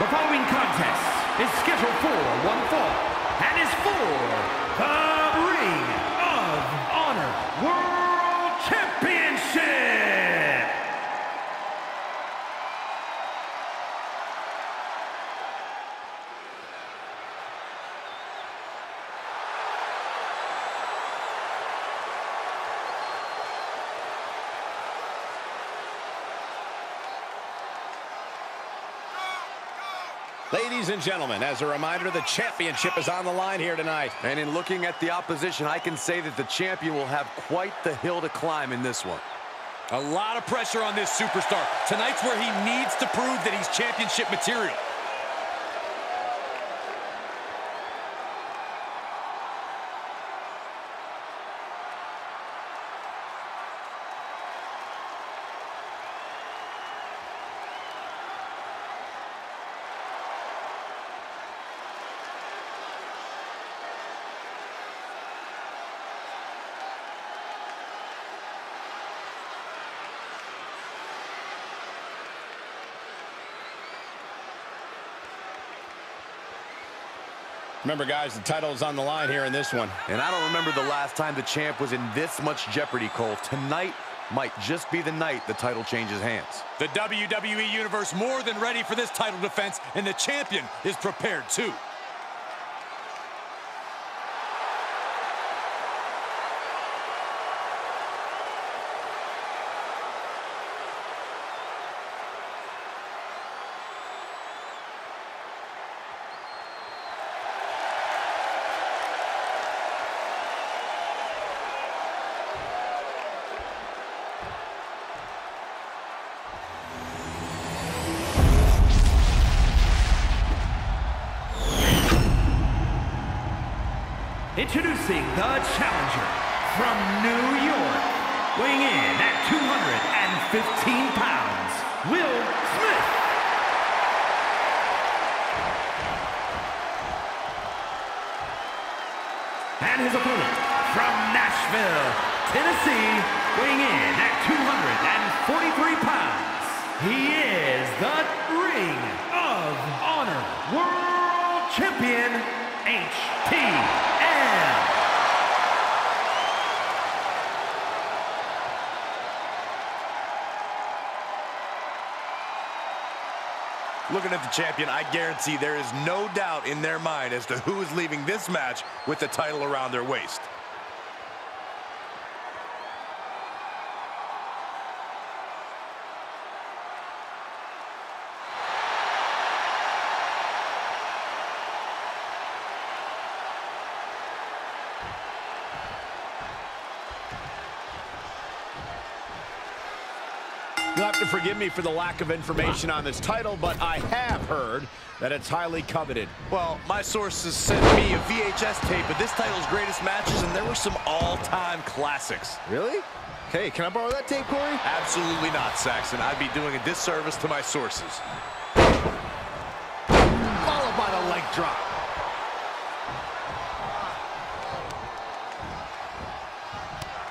The following contest is scheduled for one fall and is for the Ring of Honor. World Ladies and gentlemen, as a reminder, the championship is on the line here tonight. And in looking at the opposition, I can say that the champion will have quite the hill to climb in this one. A lot of pressure on this superstar. Tonight's where he needs to prove that he's championship material. Remember, guys, the title is on the line here in this one. And I don't remember the last time the champ was in this much jeopardy, Cole. Tonight might just be the night the title changes hands. The WWE Universe more than ready for this title defense, and the champion is prepared too. Introducing the challenger from New York, weighing in at 215 pounds, Will Smith. And his opponent from Nashville, Tennessee, weighing in at 243 Looking at the champion, I guarantee there is no doubt in their mind as to who is leaving this match with the title around their waist. You'll have to forgive me for the lack of information on this title, but I have heard that it's highly coveted. Well, my sources sent me a VHS tape of this title's greatest matches, and there were some all-time classics. Really? Hey, can I borrow that tape, Corey? Absolutely not, Saxon. I'd be doing a disservice to my sources. Followed by the leg drop.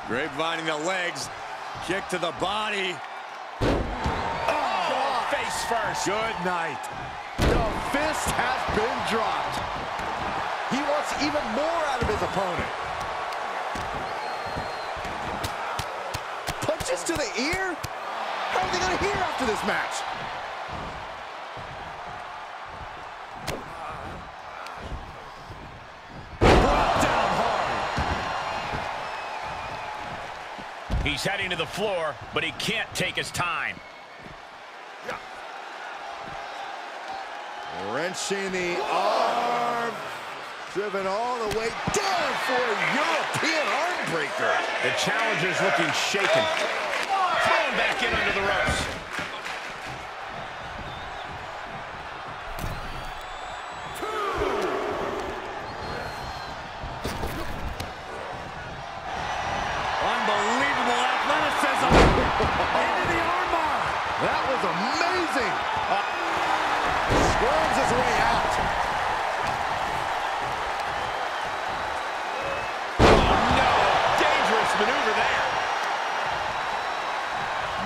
Grapevining the legs, kick to the body. Face first. Good night. The fist has been dropped. He wants even more out of his opponent. Punches to the ear? How are they going to hear after this match? Brought down hard. He's heading to the floor, but he can't take his time. Wrenching the arm. Driven all the way down for a European arm breaker. The challenger's looking shaken. Thrown back in under the ropes.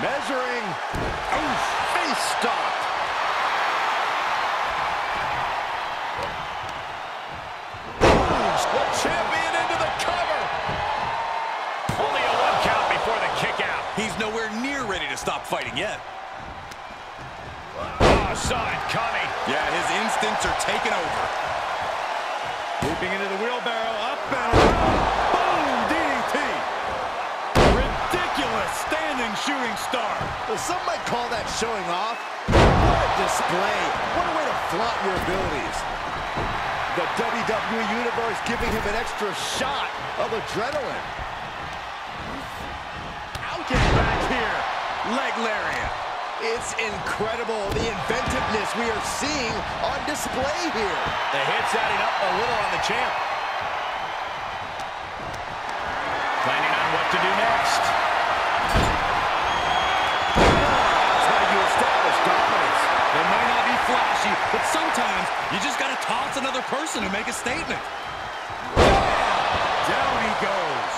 Measuring. Oof, face stop. Moves the champion into the cover. Only a one count before the kick out. He's nowhere near ready to stop fighting yet. Ah, oh, saw it coming. Yeah, his instincts are taking over. Leaping into the wheelbarrow. Shooting star. Well, some might call that showing off. What a display. What a way to flaunt your abilities. The WWE Universe giving him an extra shot of adrenaline. Out get back here. Leg lariat. It's incredible, the inventiveness we are seeing on display here. The hit's adding up a little on the champ. Planning on what to do next. Another person to make a statement. Down he goes.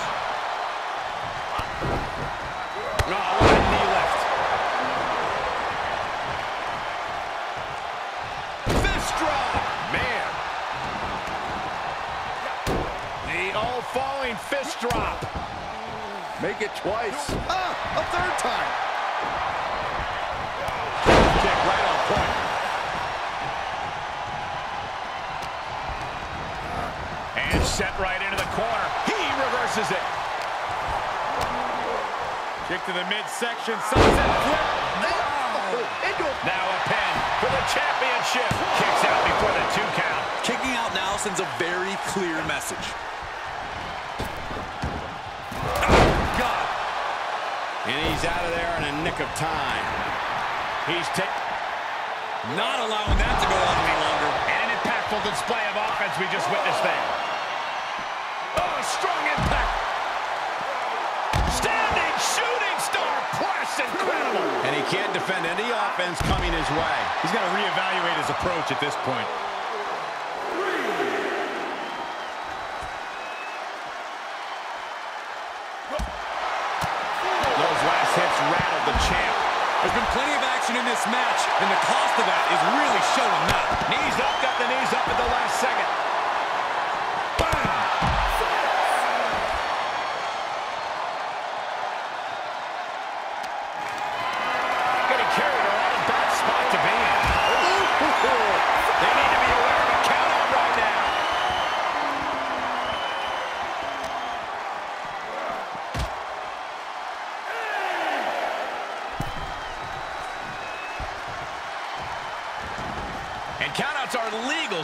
Oh, what a knee lift. Fist drop. Man. The all falling fist drop. Make it twice. Ah, a third time. Kick right on point. And set right into the corner. He reverses it. Kick to the midsection. Sunset flip. Oh, Now a pin for the championship. Kicks out before the two count. Kicking out now sends a very clear message. Oh, God. And he's out of there in a nick of time. He's taking Not allowing that to go on any longer. and an impactful display of offense we just witnessed there. Strong impact. Standing shooting star press. Incredible. And he can't defend any offense coming his way. He's got to reevaluate his approach at this point. Those last hits rattled the champ. There's been plenty of action in this match, and the cost of that is really showing now. Knees up, got the knees up at the last second.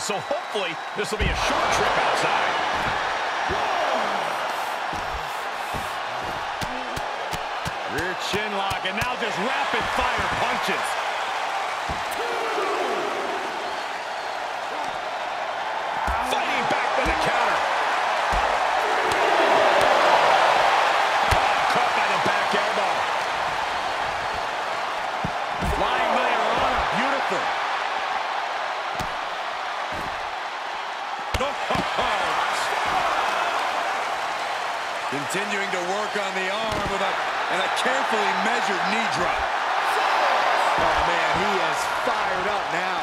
So hopefully this will be a short trip outside. Rear chin lock, and now just rapid fire punches. Fighting back to the counter. Caught by the back elbow. Flying beautiful. Continuing to work on the arm with a, and a carefully measured knee drop. Oh, man, he is fired up now.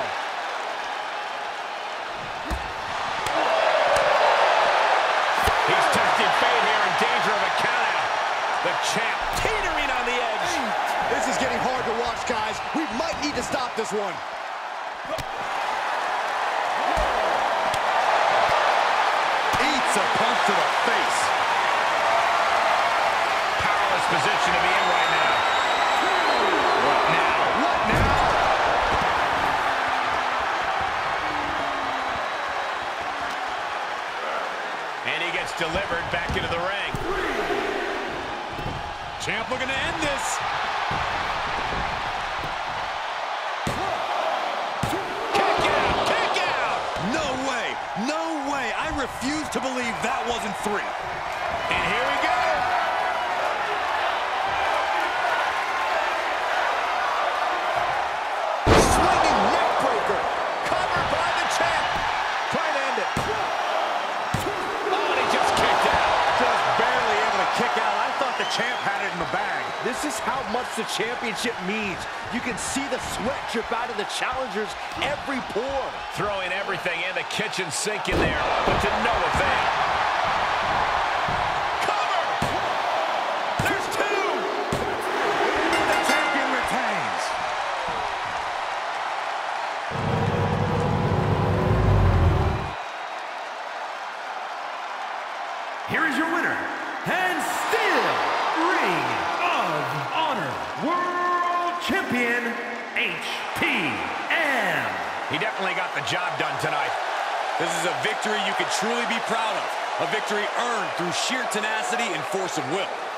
He's testing fate here in danger of a countout. The champ teetering on the edge. This is getting hard to watch, guys. We might need to stop this one. Eats a punch to the face. Powerless position to be in right now. What now? What now? And he gets delivered back into the ring. Champ looking to end this. Kick out! Kick out! No way. No way. I refuse to believe that wasn't three. And here we go. Champ had it in the bag. This is how much the championship means. You can see the sweat drip out of the challengers every pore. Throwing everything in the kitchen sink in there, but to no avail. Job done tonight. This is a victory you can truly be proud of. A victory earned through sheer tenacity and force of will.